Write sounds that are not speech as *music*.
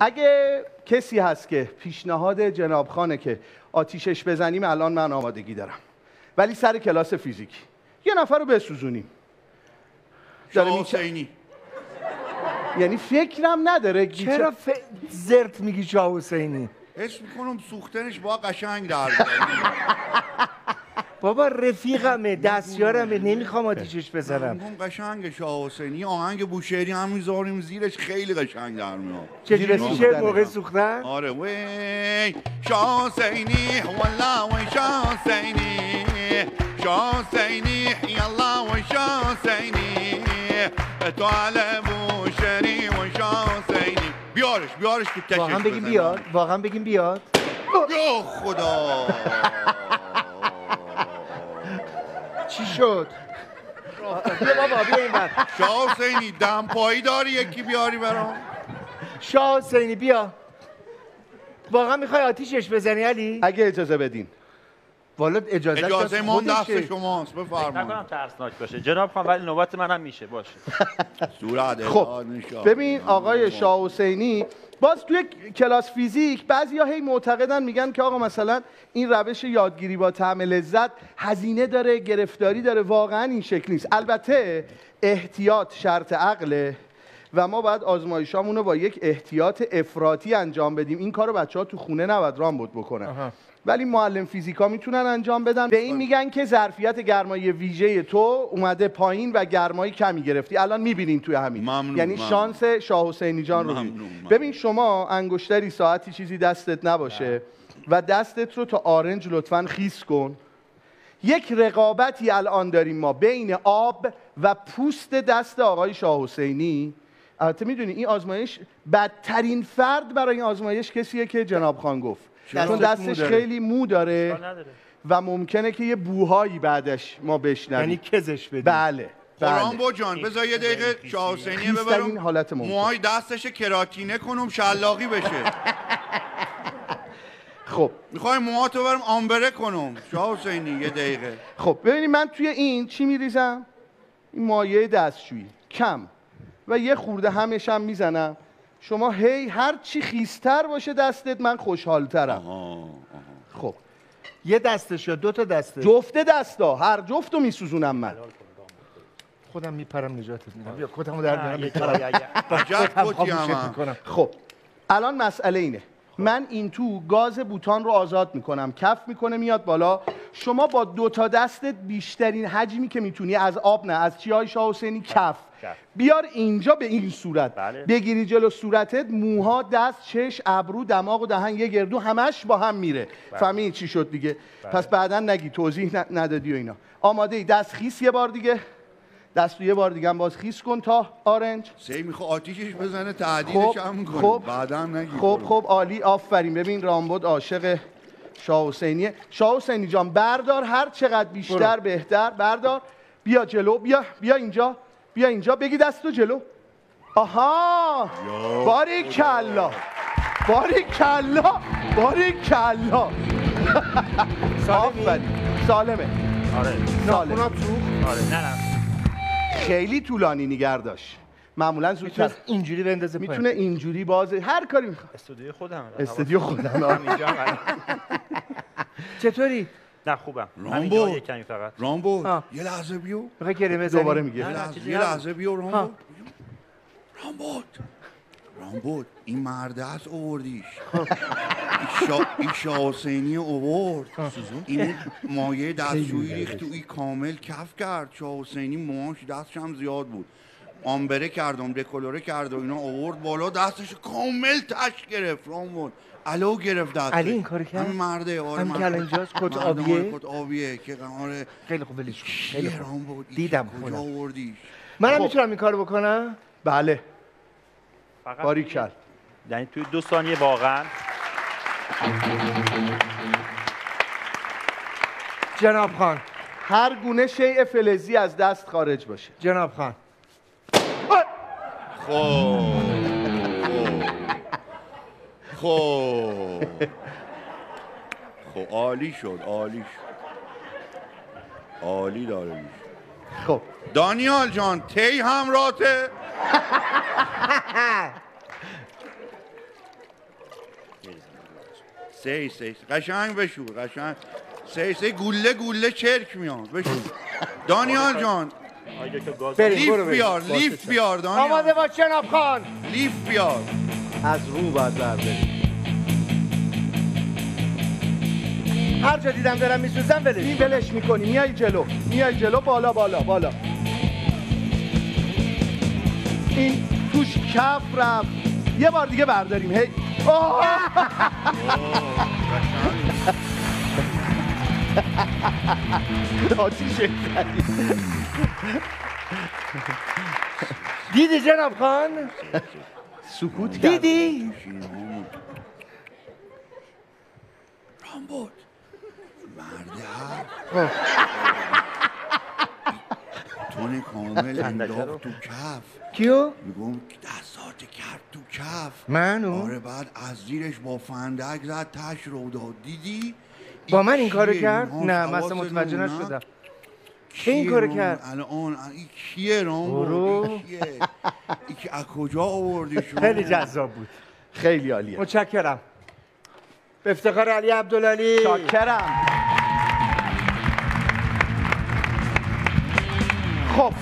اگه کسی هست که پیشنهاد جناب خانه که آتیشش بزنیم الان من آمادگی دارم. ولی سر کلاس فیزیکی. یه نفر رو بسوزونیم. داره میچ- حسینی. یعنی فکرم نداره چرا ف... زرت میگی شاه حسینی؟ حس می‌کنم سوختنش با قشنگ در. *laughs* بابا رفیقمه دستیارمه نمی‌خوام آتیشش بزنم. میگم قشنگ شاه حسینی آهنگ بوشهری هم می‌ذاریم زیرش خیلی قشنگ در میاد. چجوری؟ میشه سوختنه. موقع سوختن؟ آره وی شاه حسینی والله و شاه حسینی شاه حسینی یالله و شاه حسینی تو بوشهری و شاه حسینی بیارش بیارش تو کشش واقعا بگیم. بیاد واقعا بگیم بیاد. یا خدا. چی شد؟ بیا بابا بیا این بر شاه حسینی دمپایی داری یکی بیاری برام. شاه حسینی بیا. واقعا می‌خوای آتیشش بزنی علی؟ اگه اجازه بدین. والا اجازه اجازه ما دست شماست نکنم بفرمایید ترسناک باشه. جناب خان ولی نوبت منم میشه. باشه. *laughs* صورت خب. ببین آقای شاه حسینی باز توی کلاس فیزیک بعضیا هی معتقدن میگن که آقا مثلا این روش یادگیری با طعم لذت هزینه داره گرفتاری داره. واقعا این شکل نیست. البته احتیاط شرط عقله و ما باید آزمایشامون رو با یک احتیاط افراطی انجام بدیم. این کارو بچه ها تو خونه نباید رامبد بکنن. ولی معلم فیزیکا می‌تونن انجام بدن. به این میگن که ظرفیت گرمایی ویژه تو اومده پایین و گرمایی کمی گرفتی. الان می‌بینین توی همین. ممنون، یعنی ممنون. شانس شاه حسینی جان رو ممنون،. ببین شما انگشتری ساعتی چیزی دستت نباشه و دستت رو تا آرنج لطفا خیس کن. یک رقابتی الان داریم ما بین آب و پوست دست آقای شاه حسینی. البته می‌دونی این آزمایش بدترین فرد برای این آزمایش کسیه که جناب خان گفت. چون دستش. خیلی مو داره و ممکنه که یه بوهایی بعدش ما یعنی بشنویم کزش بدی بله قرآن بله با جان بذار یه دقیقه شاه حسینی ببرم. حالت ممکن. موهای دستش کراتینه کنم شلاقی بشه. *laughs* خب. می‌خوای موهاتو برم آمبره کنم شاه حسینی یه دقیقه. خب ببینید من توی این چی میریزم؟ این مایه دستشویی کم. و یه خورده همش هم می‌زنم. شما هی هر چی خیستر باشه دستت من خوشحالترم. خب. یه دستش یا دو تا دستش؟ جفت دستا. هر جفتو میسوزونم من. خودم میپرم نجاتت میدم. بیا کتمو در میارم. یه *laughs* میپرم خب. الان مسئله اینه. من این تو گاز بوتان رو آزاد می‌کنم. کف می‌کنه میاد بالا. شما با دو تا دستت بیشترین حجمی که می‌تونی از آب نه از چی های شاه حسینی؟ کف. کف. بیار اینجا به این صورت. بله. بگیری جلو صورتت موها دست چش ابرو دماغ و دهن یه گردو همش با هم میره. فهمیدی چی شد دیگه؟ پس بعدا نگی توضیح ندادی و اینا. آماده ای دست خیس یه بار دیگه. دست رو یه بار دیگه هم باز خیس کن تا آرنج. سی میخوا آتیشش بزنه تعدیلش خب هم می‌کنه خب. بعدا هم نگی خب خب عالی آفرین. ببین رامبد عاشق شاه حسینیه. شاه حسینی جان بردار هر چقدر بیشتر بهتر. بردار. بیا جلو. بیا بیا اینجا. بیا اینجا. بگی دستو جلو. آها. باری کلا باری کلا باری کلا آفرین. سالمه. آره. سالمه. آره. نه نه. خیلی طولانی نگر داشت. معمولا زودتر. می‌تونه اینجوری بندازه پایین. می‌تونه اینجوری بازه هر کاری می‌خواد. استودیو خودم. استودیو خودم. *laughs* چطوری؟ نه خوبم. رامبو. کمی فقط. رامبو. یه لحظه بیو. می‌خوای کریم بزنی دوباره میگه. یه لحظه, بیو ها. رامبو. رامبود رامبود این مرده است اووردیش. این شا... شاه حسینی اوورد. این مایه دستشویی ریخت تو این کامل کف کرد. شاه حسینی موهاش دستش هم زیاد بود. آمبره کردم دکلوره کرد و اینا اوورد بالا. دستش کامل تش گرفت رامبود علو گرفت دستش. علی این کارو کرد؟ همین مرده آره همین که اینجاست؟ کت آبیه؟ کت آبیه که آره خیلی خوب ولش خیلی خوب. دیدم کجا خودم. آوردیش؟ منم خب. می‌تونم این کارو بکنم؟ بله. فقط باریکل یعنی توی دو ثانیه واقعا. جناب خان. هر گونه شیء فلزی از دست خارج باشه. جناب خان. خب. خب. خب عالی شد عالی شد. عالی داره میشه. خب. دانیال جان تی همراته *laughs* سه سه قشنگ بشور قشنگ. سه سه گوله گوله چرک میاد. بشور دانیال جان. لیف. بیار لیف بیار آماده دانیال باش جناب خان. لیف بیار. از رو باید برداریم هر جا دیدم دارم میسوزم ولش این ولش می‌کنی. میای جلو. میای جلو بالا بالا بالا. این توش کف رفت. یه بار دیگه برداریم. هی! آتیش زدی. دیدی جناب خان؟ سکوت کرد. دیدی؟ رامبود مرده تون کامل انداخت تو کف. کیو؟ میگم دستات کرد تو کف. منو؟ آره بعد از زیرش با فندک زد تش رو داد. دیدی؟ با من این کارو؟ کرد؟ نه من اصلا متوجه؟ نشدم. کیه این کارو؟ کرد؟ الان این کیه رام برو. این از کجا آوردی شما؟ خیلی جذاب بود. خیلی عالیه. متشکرم. به افتخار علی عبدالعلی شاکرم خب